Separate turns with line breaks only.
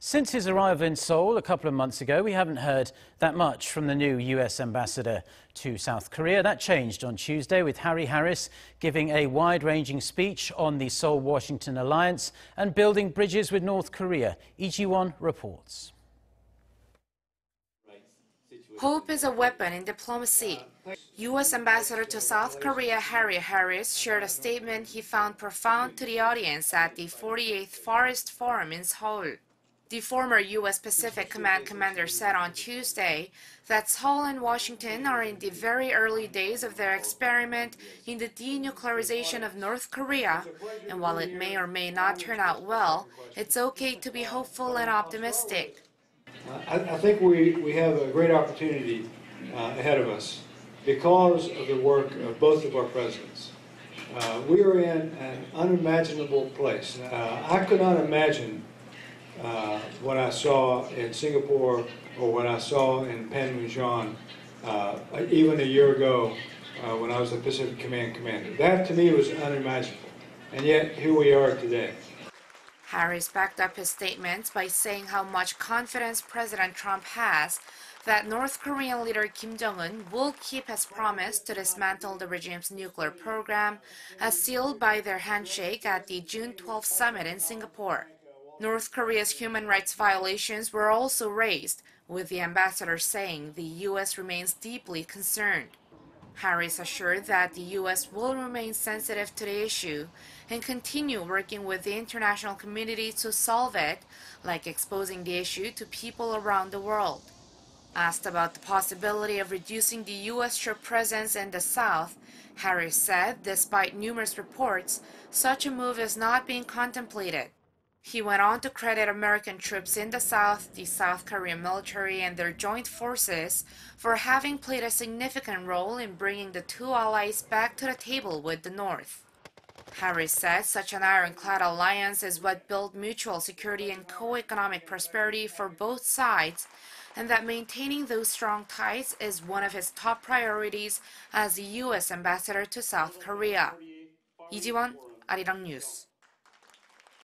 Since his arrival in Seoul a couple of months ago, we haven't heard that much from the new U.S. ambassador to South Korea. That changed on Tuesday with Harry Harris giving a wide ranging speech on the Seoul Washington alliance and building bridges with North Korea. Lee Ji-won reports.
Hope is a weapon in diplomacy. U.S. Ambassador to South Korea Harry Harris shared a statement he found profound to the audience at the 48th Far East Forum in Seoul. The former U.S. Pacific Command commander said on Tuesday that Seoul and Washington are in the very early days of their experiment in the denuclearization of North Korea, and while it may or may not turn out well, it's okay to be hopeful and optimistic.
I, I think we, we have a great opportunity uh, ahead of us because of the work of both of our presidents. Uh, we are in an unimaginable place. Uh, I could not imagine uh, what I saw in Singapore or what I saw in Panmunjom uh, even a year ago uh, when I was the Pacific Command commander. That to me was unimaginable. And yet here we are today.
Harris backed up his statements by saying how much confidence President Trump has that North Korean leader Kim Jong-un will keep his promise to dismantle the regime's nuclear program as sealed by their handshake at the June 12 summit in Singapore. North Korea's human rights violations were also raised, with the ambassador saying the U.S. remains deeply concerned. Harris assured that the U.S. will remain sensitive to the issue and continue working with the international community to solve it, like exposing the issue to people around the world. Asked about the possibility of reducing the U.S. troop presence in the South, Harris said despite numerous reports, such a move is not being contemplated. He went on to credit American troops in the South, the South Korean military, and their joint forces for having played a significant role in bringing the two allies back to the table with the North. Harris said such an ironclad alliance is what built mutual security and co-economic prosperity for both sides, and that maintaining those strong ties is one of his top priorities as the U.S. ambassador to South Korea. 이지원, 아리랑 뉴스